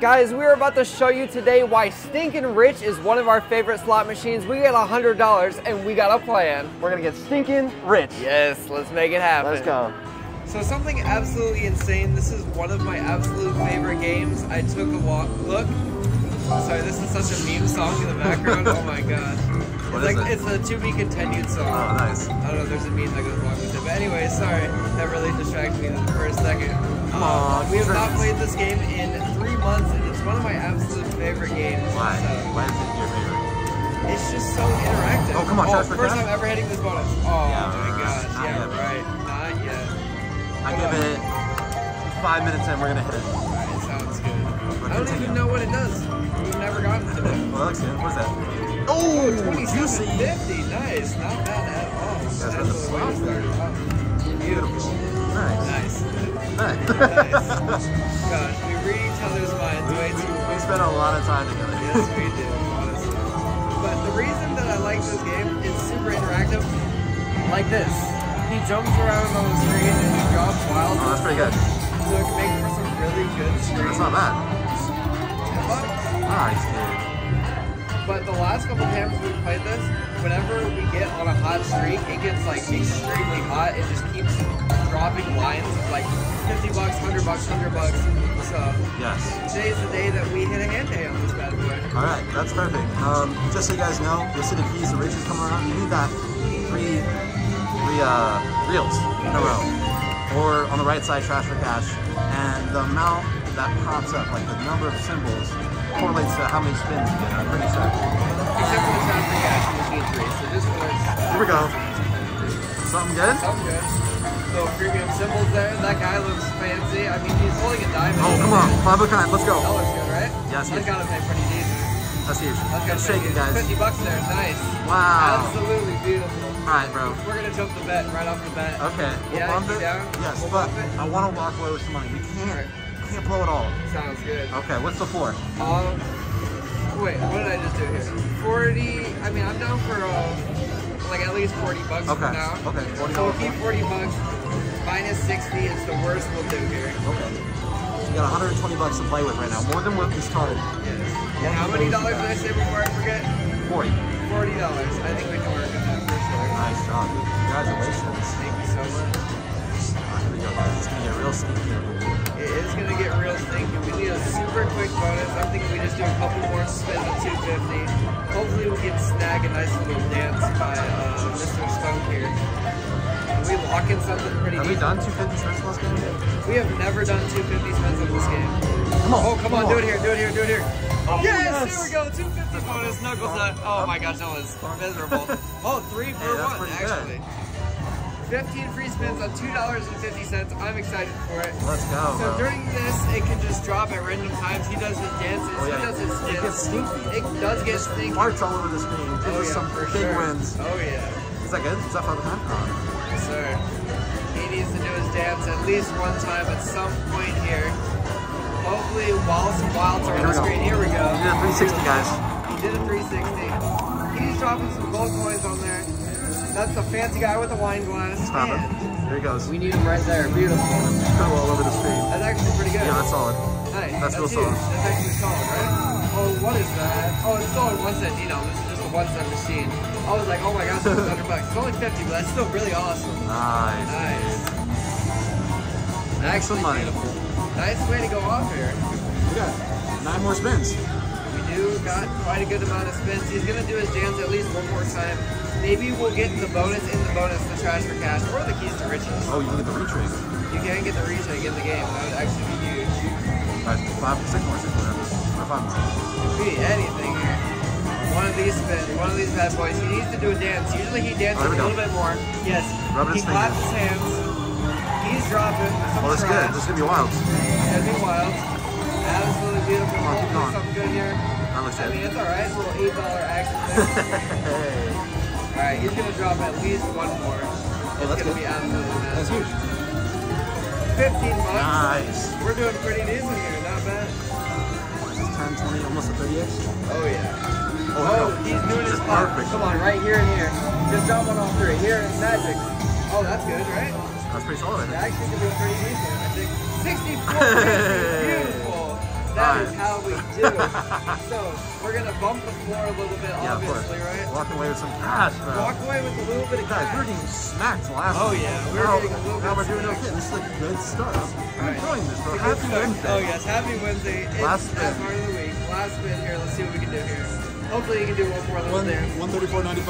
Guys, we're about to show you today why Stinkin' Rich is one of our favorite slot machines. We get $100 and we got a plan. We're gonna get stinking rich. Yes, let's make it happen. Let's go. So something absolutely insane. This is one of my absolute favorite games. I took a walk, look. Sorry, this is such a meme song in the background. oh my god. What it's is like it? it's a to be continued song. Oh, nice. I don't know, there's a meme that goes along with it. But anyway, sorry. That really distracted me for a second. Um, Aw, we have not played this game in three months and it's one of my absolute favorite games. Why? So, Why is it your favorite? it's just so interactive. Oh, come on, oh, First time ever hitting this bonus. Oh Yeah, my gosh. Yeah, right. Not yet. I give it five minutes and we're gonna hit it. Alright, sounds good. I don't even know what it does. We've never gotten to it. Well, that looks good. What is that? Oh, juicy. 2750. Nice. Not bad at all. That's That's the the way to sauce start it off. Beautiful. Nice. Nice. Nice. Nice. We read each other's minds we, way we, too we much. spent a lot of time together. Yes, we do, honestly. But the reason that I like this game, it's super interactive. Like this. He jumps around on the screen and he drops wild. Oh, that's pretty good. So it can make for some really good screens. That's not bad. But, Nice, ah, dude. but the last couple times we've played this, whenever we get on a hot streak, it gets like extremely hot. It just keeps dropping lines of like 50 bucks, 100 bucks, 100 bucks. So Yes. today's the day that we hit a hand pay on this bad boy. All right, that's perfect. Um, just so you guys know, you'll see the keys, the Rich is coming around. You need that three, three uh, reels in a row. Or on the right side, trash for cash. And the amount that pops up, like the number of symbols, correlates to how many spins you get. I'm pretty sure. Except for the trash for cash, you just need three. So just for Here we go. Something good? Sounds good. Little premium symbols there. That guy looks fancy. I mean, he's holding a diamond. Oh, come on. Five of a kind. Let's go. That looks good, right? Yes, That's yes. gotta pay pretty decent. That's huge. That's pay shaking, guys. 50 bucks there. Nice. Wow. Absolutely beautiful. All right, bro. We're gonna jump the bet right off the bat. Okay. We'll Yeah, bump it. down? Yes, We'll but bump it? I want to walk away with some money. We can't. Alright. Can't blow it all. Sounds good. Okay. What's the four? Um, wait, what did I just do here? 40, I mean, I'm down for uh, like at least 40 bucks Okay. for now. Okay. Forty So we'll keep 40 bucks. Minus 60 is the worst we'll do here. Okay. So you got 120 bucks to play with right now, more than what we started. Yes. And how many dollars did I say before I forget? 40. Forty dollars. I think we can work with that for sure. Nice job. Congratulations. Thank you so much. Alright, here we go, guys. It's gonna get real stinky. It is gonna get real stinky. We need a super quick bonus. I'm thinking we just do a couple more spins at 250. Hopefully we can snag a nice little dance by uh, Mr. Stunk here. Can we lock in something Have we done 250 spins last game? We have never done 250 spins in this game. Come on. Oh, come on, do it here, do it here, do it here. Oh, yes, yes. here we go, 250 bonus, knuckles. Oh my gosh, that was miserable. Oh, three for Hey, one, pretty good. actually. 15 free spins on $2.50. I'm excited for it. Let's go, So bro. during this, it can just drop at random times. He does his dances, Oh, yeah. he does his It gets stinky. It does get stinky. Marks all over the screen. Gives Oh yeah, some big sure. wins. Oh yeah, Is that good? Is that five of a? Oh. yes, sir. Dance at least one time at some point here. Hopefully, while some wilds are on Here the we go. screen. Here we go. You did a 360, guys. He did a 360. He's dropping some gold coins on there. That's the fancy guy with the wine glass. Stop Man, him. There he goes. We need him right there. Beautiful. Go all over the screen. That's actually pretty good. Yeah, that's solid. Nice. That's real huge. solid. That's actually solid, right? Oh, what is that? Oh, it's still a one one cent denom. This is just a one cent machine. I was like, oh my gosh, it's 100 bucks. It's only 50, but that's still really awesome. Nice. Nice. Actually money. Nice way to go off here. We got nine more spins. We do got quite a good amount of spins. He's gonna do his dance at least one more time. Maybe we'll get the bonus in the bonus, the trash for cash, or the keys to riches. Oh, you can get the retrig. You can get the retake in the game. That would actually be huge. Right, five, six more, six more. Or five more. Could be anything here. One of these spins, one of these bad boys. He needs to do a dance. Usually he dances Oh, a little bit more. Yes. He claps his hands. He's dropping some Oh, that's good. This is gonna be wild. That'd be wild. Absolutely beautiful. Come on, keep Hopefully going. something good here. That looks I mean, it's alright. It's a little eight dollar action hey. alright, he's gonna drop at least one more. It's that's gonna good. be absolutely That's huge. Fifteen bucks. Nice. We're doing pretty decent here. Not bad. This is 10, 20, almost a 30x. Oh yeah. Oh, Oh, no. he's doing his part. perfect. Come on, right here and here. Just jump on all three. Here is magic. Oh, that's good, right? That's pretty solid, I That think. actually could be pretty decent. I think 64 Hey. Beautiful. That is times. how we do. It. so we're gonna bump the floor a little bit, Yeah, obviously, right? Walking away with some cash, bro. Walk away with a little bit of Guys, we were getting smacked last Oh, yeah, we were now, getting a little Now bit we're doing okay. This is like good stuff. I'm Alright. enjoying this, bro. Happy. Wednesday. Oh yes, happy Wednesday. Last at spin. part of the week. Last spin here. Let's see what we can do here. Hopefully you can do one more little One, dance. 134.95,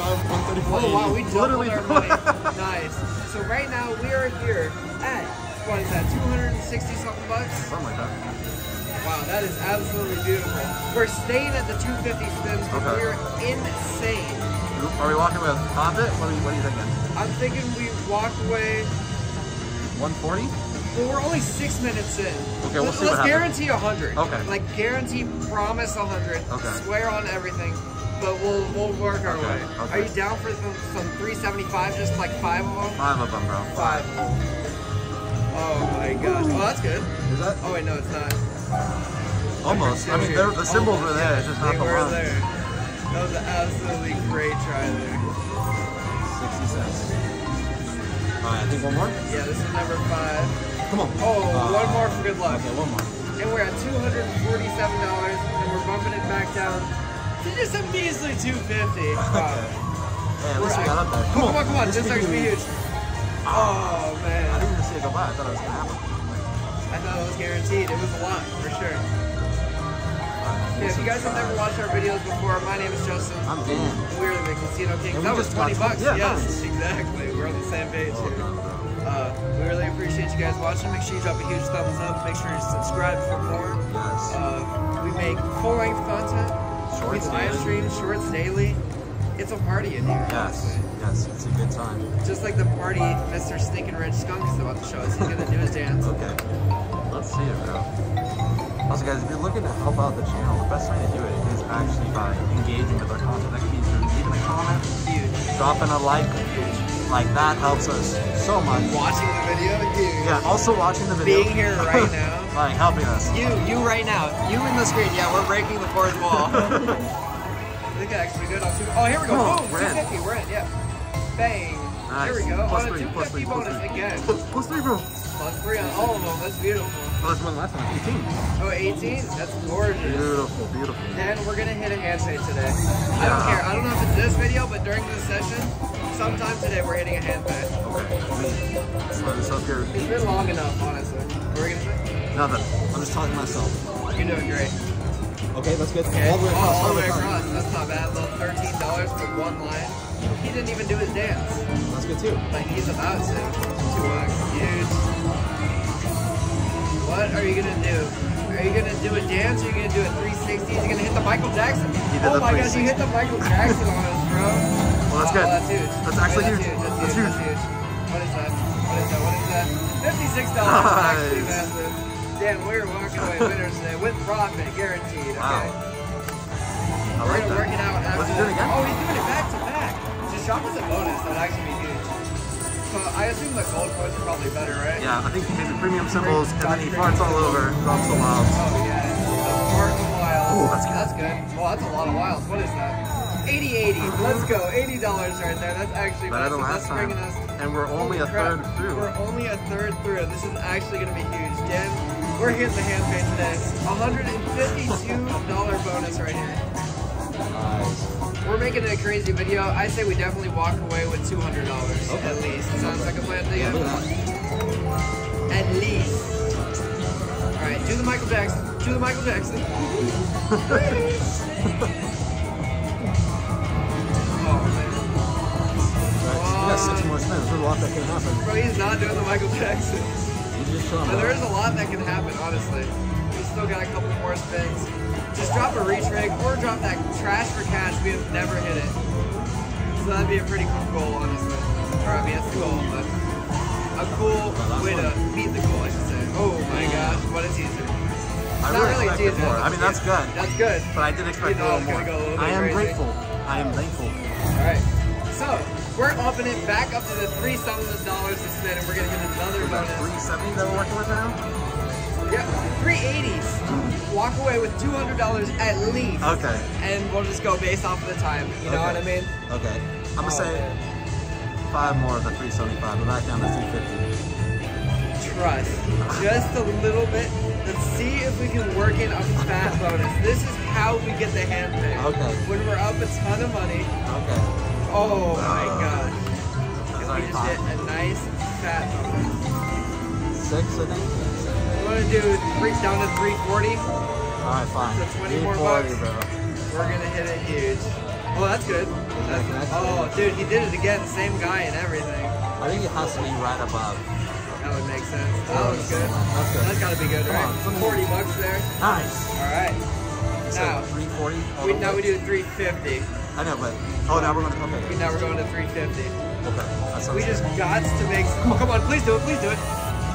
134. Oh wow, we doubled Literally our money. nice. So right now we are here at what is that? 260 something bucks. Something like that. Wow, that is absolutely beautiful. We're staying at the 250 spins, but Okay. we're insane. Are we walking with profit? What are you, what are you thinking? I'm thinking we walk away. 140? Well, we're only six minutes in. Okay, we'll Let's, see what let's happens. guarantee 100. Okay. Like guarantee, promise a 100. Okay. Swear on everything. But we'll we'll work our Okay, way. okay. Are you down for um, some, some 375? Just like five of them. Five of them, bro. Five. Oh my gosh. Oh, that's good. Is that Oh wait, no, it's not. almost? I mean, the symbols were there. It's just not they the were there. That was an absolutely great try there. 60 cents. All right, I think one more. Yeah, this is number five. Come on. Oh, Uh, one more for good luck. Okay, one more. And we're at $247, and we're bumping it back down to just a measly 250 Wow. Hey, at least we got up there. Come on, come on, come on. This starts to be huge. Oh, man. I didn't even see it go by. I thought it was gonna happen. I thought it was guaranteed. It was a lot, for sure. Yeah, if you guys have never watched our videos before, my name is Justin. I'm Dan. We're the Casino Kings. That was just got 20 bucks. yeah, yes, nice. exactly. We're on the same page here. Uh, we really appreciate you guys watching. Make sure you drop a huge thumbs up. Make sure you subscribe for more. Yes. Uh, we make full-length content. Shorts we live stream shorts daily. It's a party in here. Yes. honestly. Yes, it's a good time. Just like the party Mr. Stinking Rich Skunk is about to show us. He's gonna do his dance. Okay. Let's see it, bro. Also, guys, if you're looking to help out the channel, the best way to do it is actually by engaging with our content. That through leaving a comment, Huge. dropping a like. Like that helps us so much. Watching the video, huge. Yeah. Also, watching the video. Being here right now. like helping us. You, you right now. You in the screen. Yeah, we're breaking the fourth wall. I think I actually on two. Oh, here we go. Oh, Boom. we're in. We're in. Yeah. Bang. Nice. Here we go. Plus on a three, plus three, plus three. again. Plus, plus three, bro. Plus three on all of them. That's beautiful. Oh, that's one last time. 18. Oh, 18? That's gorgeous. Beautiful, beautiful. And we're gonna hit a handshake today. I don't care. I don't know if it's this video, but during this session, sometime today we're hitting a hand handshake. Okay. Let's let this up here. It's been long enough, honestly. What we gonna say? Nothing. I'm just talking to myself. You're doing great. Okay, that's good. Okay. All the way across. all the way across. That's not bad. Little thirteen dollars for one line. He didn't even do his dance, That's good too. but he's about to. Two bucks, huge. What are you gonna do? Are you gonna do a dance? Are you gonna do a 360? Is he gonna hit the Michael Jackson? oh my gosh, you hit the Michael Jackson on us, bro. Well, that's Oh, good. That's huge. That's actually Okay, huge. That's That's huge. That's huge. What is that? What is that? What is that? Fifty-six dollars. Actually Nice. massive. Dan, we're walking away winners today with profit guaranteed. Okay. Wow. I We're like gonna that. work it out. After. What's he doing again? Oh, he's doing it back to back. Just drop us a bonus. That'd actually be huge. So I assume the gold coins are probably better, right? Yeah, I think he maybe premium symbols, and then he farts all over, drops the wilds. Oh yeah. The Fort Wilds. Ooh, that's good. That's good. Well, that's a lot of wilds. What is that? 80 80. Let's go. $80 right there. That's actually Better than That's last time. bringing us And we're only a crap. third through. We're only a third through. This is actually going to be huge. Dan, we're hitting the hand pay today. $152 bonus right here. Nice. We're making a crazy video. I say we definitely walk away with $200 Okay. at least. Sounds like a plan to you? At least. Alright, do the Michael Jackson. Do the Michael Jackson. oh, man. Right, we got six more spins. There's a lot that can happen. Bro, he's not doing the Michael Jackson. You just show there is a lot that can happen, honestly. We still got a couple more spins. Just drop a reach rig or drop that trash for cash. We have never hit it. So that'd be a pretty cool goal, honestly. Or I mean, it's a goal, but a cool way to beat the goal, I should say. Oh my gosh, what a teaser. I Not really really a teaser. more. I mean, that's good. That's good. But I did expect You a little more. go a little I am grateful. I am thankful. All right. So we're upping it back up to the three something dollars spin, and we're gonna get another bonus. 370 that we're working with now? Yeah, three eighties. Walk away with two hundred dollars at least. Okay. And we'll just go based off of the time. You know what I mean? Okay. I'm Oh, gonna say man. five more of the 375. We're back down to 250. Just a little bit. Let's see if we can work in a fat bonus. This is how we get the hand pay. Okay. When we're up a ton of money. Okay. Oh my Uh. That's If we just hit five. a nice fat bonus. Six, I think. We want to do three down to 340. All right, fine. So 20 more bucks. bro. We're gonna hit it huge. Oh, that's good. That's, oh, dude, he did it again. Same guy and everything. I think it has to be right above. That would make sense. That was good. That's good. That's gotta be good, Come right? on, 40 bucks there. Nice. All right. So Now, 340. all we, now we do 350. I know, but oh, now we're gonna okay. Now we're going to 350. Okay, We just got to make some. Come on, please do it, please do it.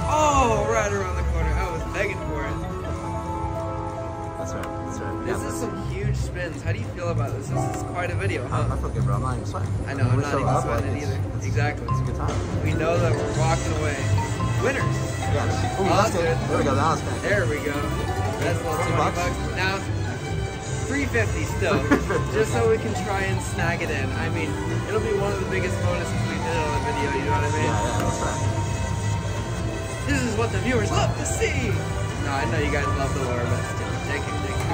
Oh, right around the corner. I was begging for it. That's right. That's right. This got is some huge spins. How do you feel about this? This is quite a video, I, I feel good, bro. I'm not even sweating. I know, I'm We're not so even up, sweating like, it either. it's- Exactly. It's a good time. We know that we're walking away winners. Yes. Ooh, Oh, that's good. There we go. That was good. There we go. That's a little 20 20 bucks? bucks. Now, 350 still. just so we can try and snag it in. I mean, it'll be one of the biggest bonuses we did on the video, you know what I Yeah, mean? yeah, that's right. This is what the viewers love to see. No, I know you guys love the lore, but still, take it, take it.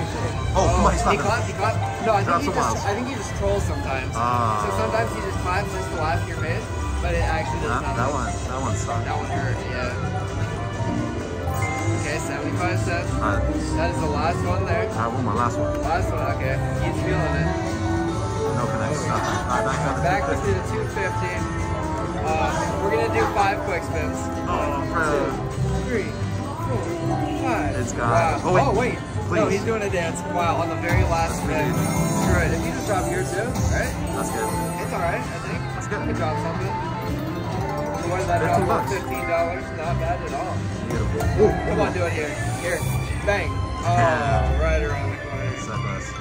Oh, somebody he clapped, he clapped. No, I think he just. I think he just trolls sometimes. Ah. So sometimes he just claps just to laugh in your face, but it actually does That, that one, that one sucked. That one hurt, yeah. Okay, 75 cents. Right, That is the last one there. I want my last one. Last one, okay. He's feeling it. No. All right, back down to Back to the 250. Uh, we're gonna do five quick spins. Oh, bro. Three, four, five. It's gone. Wow. Oh, wait. No, Please. he's doing a dance. Wow, on the very last spin. Screw it. If you just drop here too, right? That's good. It's alright, I think. That's good. Could drop something. What is that 15 bucks. Fifteen dollars. Not bad at all. Beautiful. Ooh, Come on, do it here. Here. Bang. Oh, Yeah. right around the corner. So close.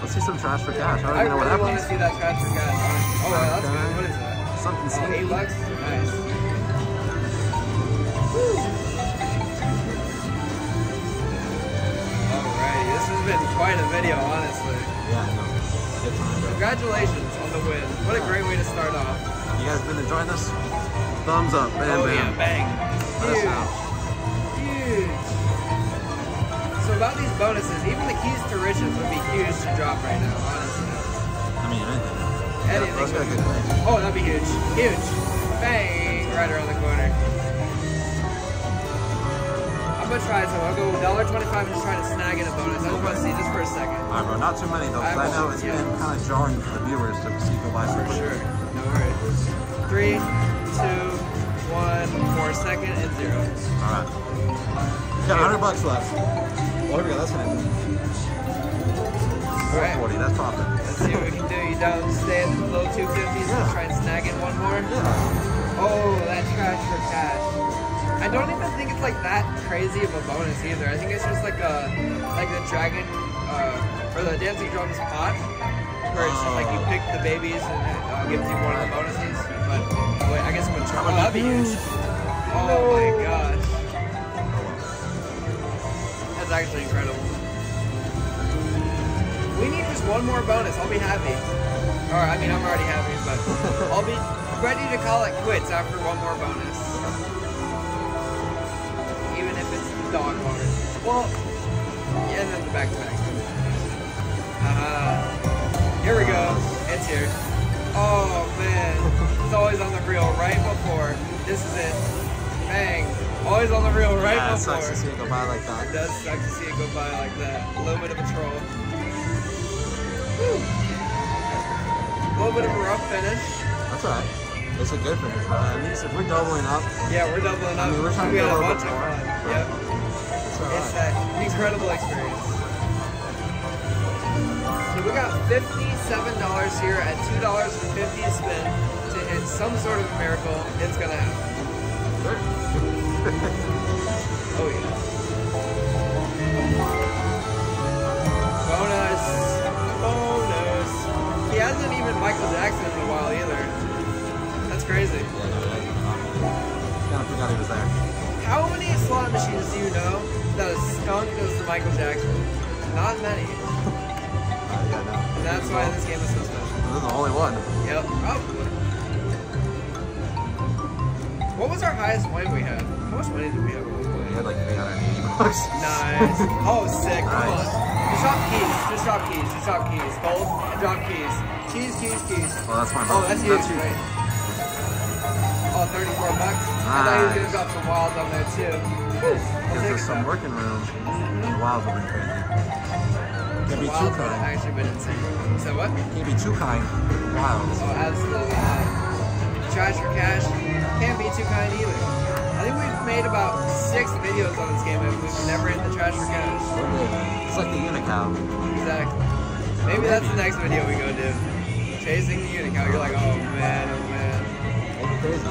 Let's see some trash for cash. I don't I even know what really want to see that trash for cash. Oh, wow, that's Okay. good. What is that? Something Oh, sneaky. eight bucks? Nice. Alrighty, this has been quite a video, honestly. Yeah, I. Good time. Congratulations on the win. What a great way to start off. You guys been enjoying this? Thumbs up. Bam, oh bam. yeah, bang. Let us Huge. know. Huge. So about these bonuses, even the keys to riches would be huge to drop right now, honestly. I mean, anything. Anything Let's go would good be- Oh, that'd be huge. Huge. Bang! Right around the corner. I'm gonna try so I'll go $1.25 and just try to snag in a bonus. I just want to see just for a second. All right, bro. Not too many though, I because I, know won't, it's yeah. been kind of jarring for the viewers to see go by so For quick. sure. Three, two, one, for second, and zero. All right. We got 100 bucks left. Oh, here we go. That's gonna be All right. 440. That's profit. Let's see what we can do. You down stay at the low 250s Yeah. and try and snag in one more? Yeah. Oh, that trash for cash. I don't even think it's like that crazy of a bonus either. I think it's just like a like the dragon uh, or the dancing drums pot, where it's just like you pick the babies and it uh, gives you one of the bonuses. But wait, I guess I'm gonna try. Oh, be huge. Oh my gosh, that's actually incredible. We need just one more bonus. I'll be happy. Or I mean, I'm already happy, but I'll be ready to call it quits after one more bonus. Even if it's the dog water. Well, yeah, and then the back go. It's here. Oh man, it's always on the reel right before. This is it. Bang. Always on the reel right yeah, it before. sucks to see it go by like that. It does suck to see it go by like that. A little bit of a troll. A little bit of a rough finish. That's all right. It's a good finish, bro. At least if we're doubling up, Yeah, we're doubling up. I mean, we're trying to we get a little bit more. Yep. it's all It's right. that incredible experience. We got $57 here at $2.50 a spin to hit some sort of a miracle. It's gonna happen. Oh yeah. Bonus. Bonus. He hasn't even Michael Jackson in a while either. That's crazy. Yeah, no, Kind of forgot he was there. How many slot machines do you know that a skunk goes to Michael Jackson? Not many. That's why this game is so special. This is the only one. Yep. Oh. What was our highest win we had? How much money did we have We had like 380 bucks. Nice. Oh, sick. Nice. Just drop keys. Just drop keys. Just drop keys. Hold and drop keys. Keys, keys, keys. Oh, that's my Oh, that's. That's huge. Right. Oh, 34 bucks. I thought he was going to drop some wilds on there too. Gives us some working room. Wild would be crazy. Can't be too Wilds would have kind. actually been insane. So what? Can't be too kind. Wild. Oh, absolutely not. Trash for cash can't be too kind either. I think we've made about six videos on this game and we've never hit the trash for cash. It's like the Unicow. Exactly. Maybe that's the next video we go do. Chasing the unicow. You're like, oh man, oh man. Crazy.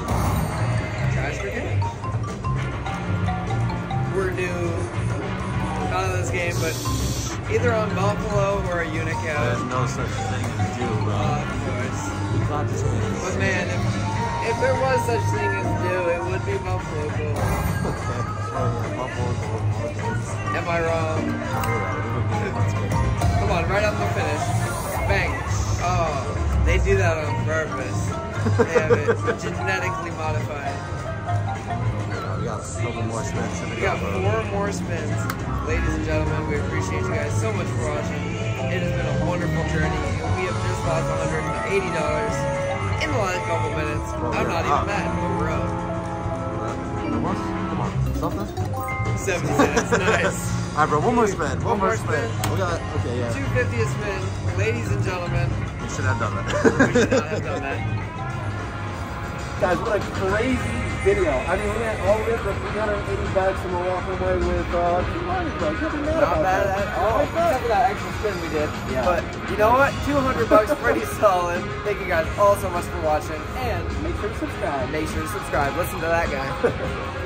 Trash for cash. We're due not on this game, but either on Buffalo or a There's no such thing as due, Uh, bro. of course. Got this But man, if, if there was such thing as due, it would be Buffalo. Bill. Okay. Yeah, Buffalo, Buffalo, okay. Am I wrong? You're right. It would be let's go. Come on, right on the finish. Bang. Oh, they do that on purpose. They have it genetically modified. We got a couple more spins. the We got four more spins. Ladies and gentlemen, we appreciate you guys so much for watching. It has been a wonderful journey. We have just lost $180 in the last couple minutes. Bro, I'm not up. even mad, but we're up. Come on. Something? 70 cents. Nice. All right, bro. One more spin. One, One more more spin. spin. We got. Okay, yeah. 250 a spin. Ladies and gentlemen, We should have done that. we should not have done that. Guys, what a crazy video. I mean, we had all we had for 380 bucks and we're walking away with uh, 200 bucks. Nothing bad Not bad that. at all. Except for that extra spin we did. Yeah. But you know what? 200 bucks, pretty solid. Thank you guys all so much for watching. And Make sure to subscribe. make sure to subscribe. Listen to that guy.